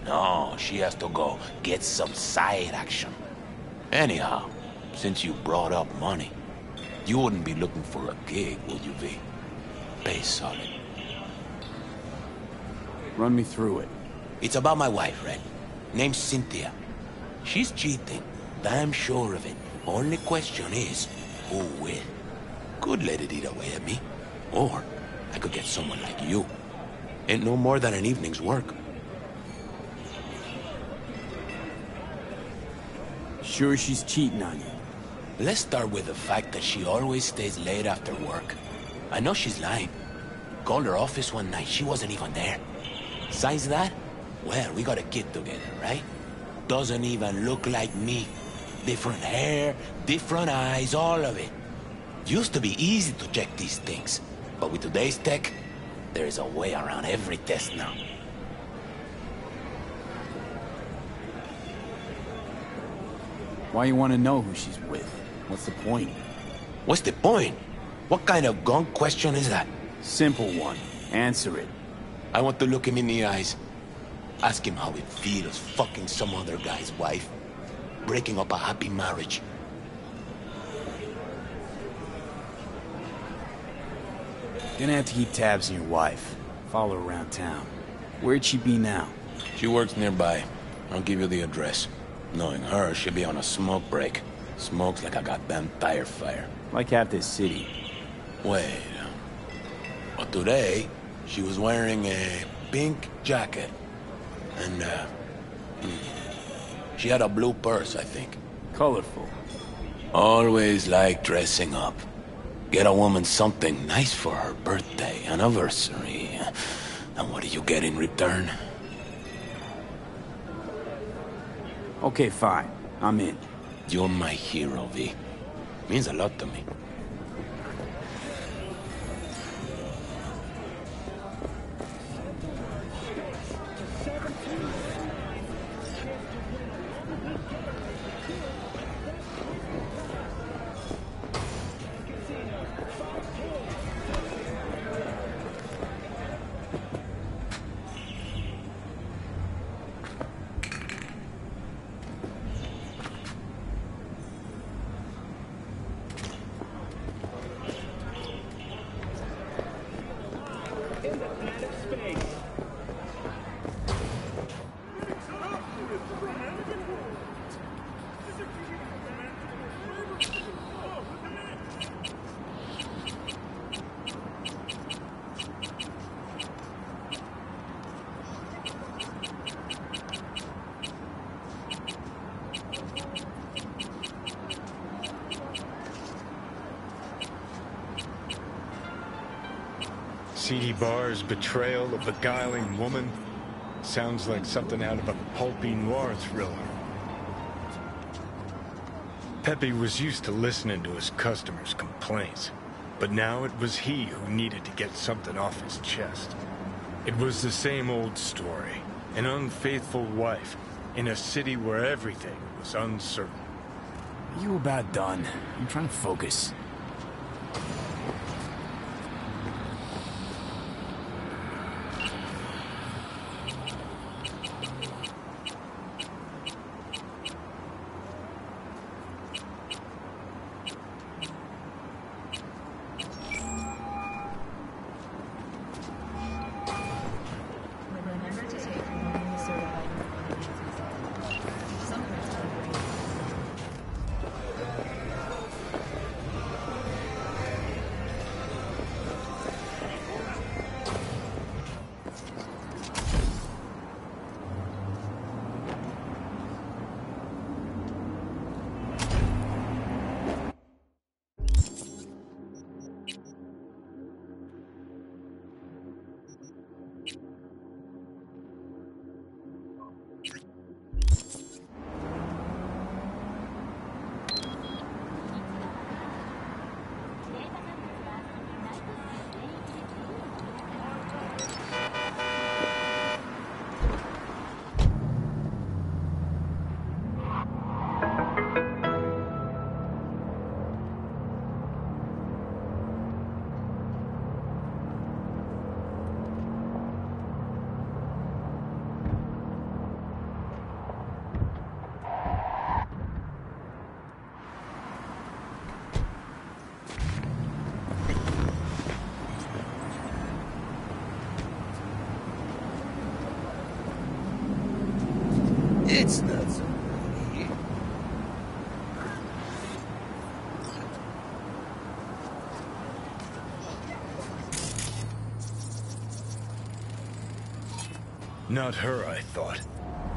No, she has to go get some side action. Anyhow, since you brought up money, you wouldn't be looking for a gig, would you be? Pay solid. Run me through it. It's about my wife, Red. Name's Cynthia. She's cheating. Damn sure of it. Only question is, who will? Could let it eat away at me. Or I could get someone like you. Ain't no more than an evening's work. Sure she's cheating on you? Let's start with the fact that she always stays late after work. I know she's lying. Called her office one night, she wasn't even there. Besides that, well, we got a kid together, right? Doesn't even look like me. Different hair, different eyes, all of it. Used to be easy to check these things, but with today's tech, there's a way around every test now. Why you want to know who she's with? What's the point? What's the point? What kind of gonk question is that? Simple one. Answer it. I want to look him in the eyes. Ask him how it feels fucking some other guy's wife. Breaking up a happy marriage. Gonna have to keep tabs on your wife. Follow her around town. Where'd she be now? She works nearby. I'll give you the address. Knowing her, she'll be on a smoke break. Smokes like a goddamn tire fire. Like half this city. Wait. But today, she was wearing a pink jacket. And, uh... She had a blue purse, I think. Colorful. Always like dressing up. Get a woman something nice for her birthday, anniversary. And what do you get in return? Okay, fine. I'm in. You're my hero, V. Means a lot to me. Betrayal of a beguiling woman sounds like something out of a pulpy noir thriller. Pepe was used to listening to his customers' complaints, but now it was he who needed to get something off his chest. It was the same old story. An unfaithful wife in a city where everything was uncertain. You about done. I'm trying to focus. Not her, I thought.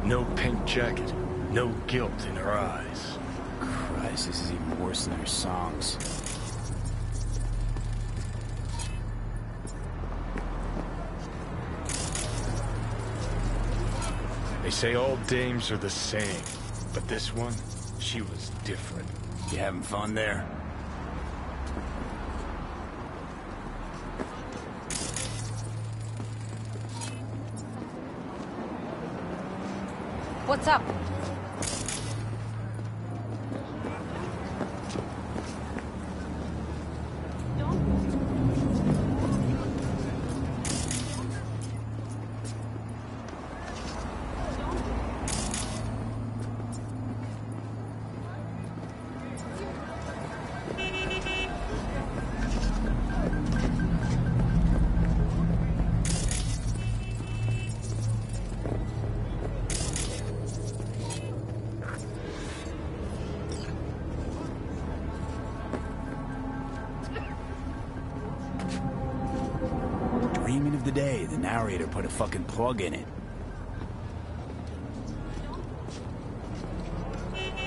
No pink jacket, no guilt in her eyes. Christ, this is even worse than her songs. They say all dames are the same, but this one, she was different. You having fun there? What's fucking plug in it.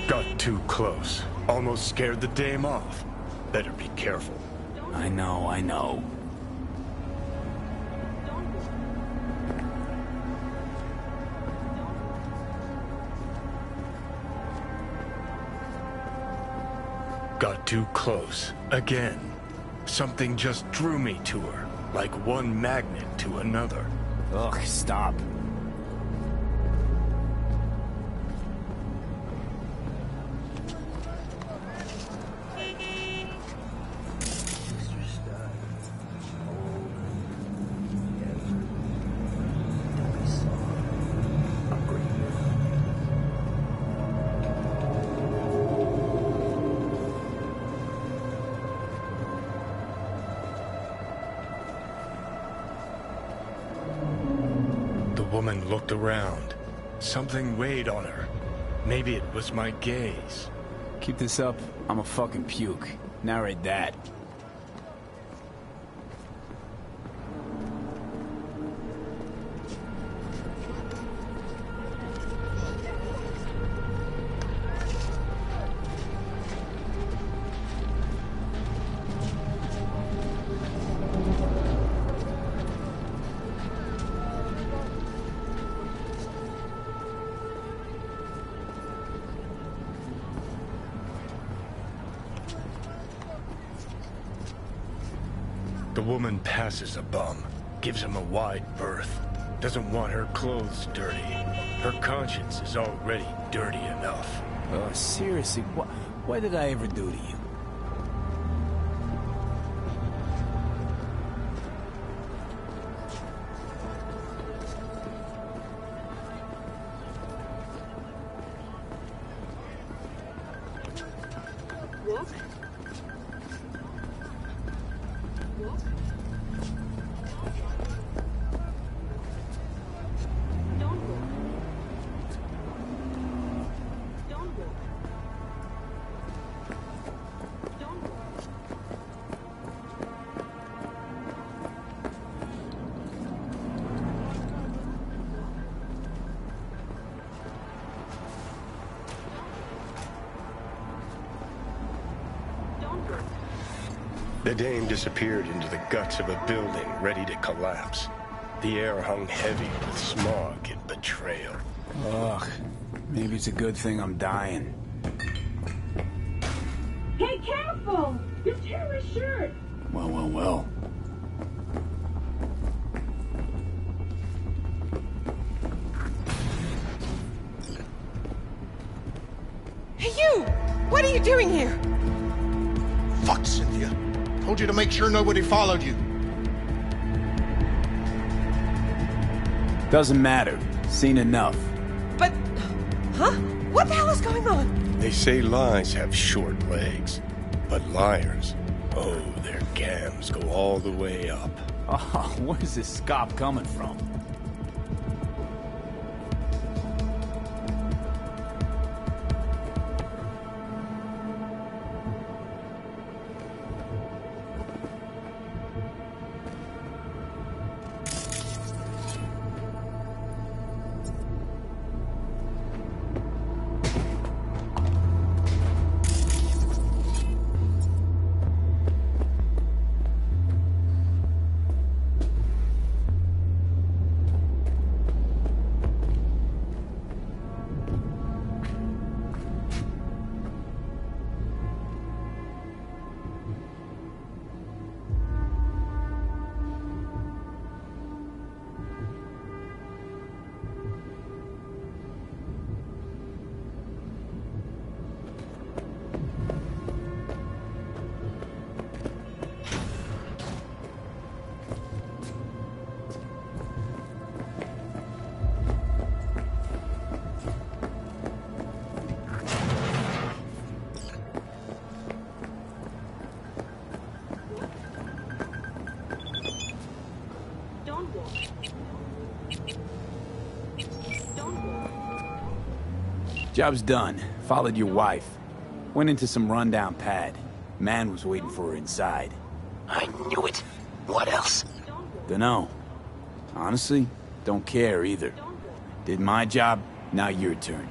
Got too close. Almost scared the dame off. Better be careful. I know, I know. Got too close. Again. Something just drew me to her, like one magnet to another. Ugh, stop. Something weighed on her. Maybe it was my gaze. Keep this up, I'm a fucking puke. Narrate that. Woman passes a bum, gives him a wide berth, doesn't want her clothes dirty. Her conscience is already dirty enough. Oh, seriously, what, what did I ever do to you? The dame disappeared into the guts of a building ready to collapse. The air hung heavy with smog and betrayal. Ugh, maybe it's a good thing I'm dying. Hey, careful! You're tearing my shirt! Well, well, well. Sure nobody followed you. Doesn't matter. Seen enough. But, huh? What the hell is going on? They say lies have short legs, but liars, oh, their gams go all the way up. Oh, [laughs] where's this scop coming from? Job's done. Followed your wife. Went into some rundown pad. Man was waiting for her inside. I knew it. What else? Dunno. Honestly, don't care either. Did my job, now your turn.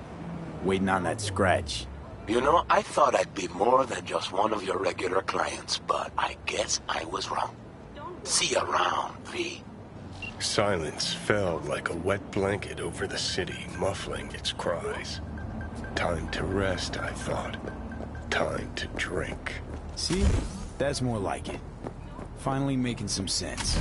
Waiting on that scratch. You know, I thought I'd be more than just one of your regular clients, but I guess I was wrong. See you around, V. Silence fell like a wet blanket over the city, muffling its cries. Time to rest, I thought. Time to drink. See? That's more like it. Finally making some sense.